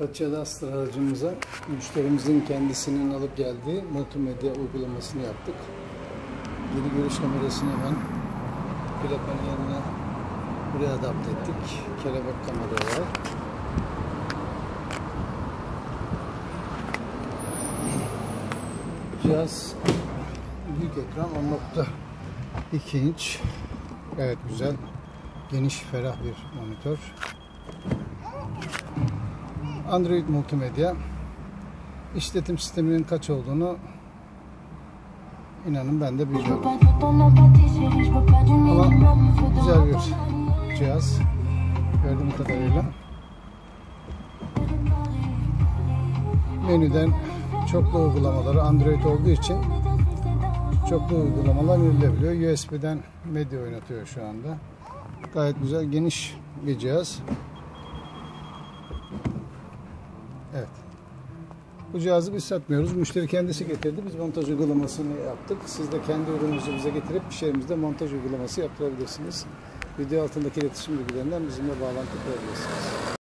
Duster aracımıza müşterimizin kendisinin alıp geldiği multimedya uygulamasını yaptık. Geri görüş kamerasını hemen plakanın yanına buraya adapte ettik. Kelebek kamera olarak. Cihaz büyük ekran 10.2 inç. Gayet güzel. Geniş, ferah bir monitör. Android multimedya. İşletim sisteminin kaç olduğunu inanın ben de bilmiyorum. Ama güzel bir cihaz. Gördüğüm kadarıyla. Menüden çoklu uygulamaları Android olduğu için çoklu uygulamalar yürülebiliyor. USB'den medya oynatıyor şu anda. Gayet güzel, geniş bir cihaz. Evet. Bu cihazı biz satmıyoruz. Müşteri kendisi getirdi. Biz montaj uygulamasını yaptık. Siz de kendi ürününüzü bize getirip iş yerimizde montaj uygulaması yaptırabilirsiniz. Video altındaki iletişim bilgilerinden bizimle bağlantı kurabilirsiniz.